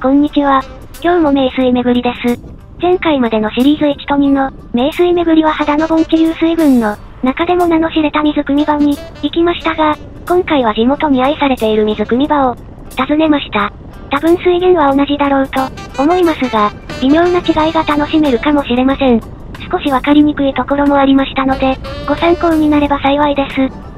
こんにちは。今日も名水巡りです。前回までのシリーズ1と2の、名水巡りは肌の盆地流水群の、中でも名の知れた水汲み場に、行きましたが、今回は地元に愛されている水汲み場を、訪ねました。多分水源は同じだろうと、思いますが、微妙な違いが楽しめるかもしれません。少しわかりにくいところもありましたので、ご参考になれば幸いです。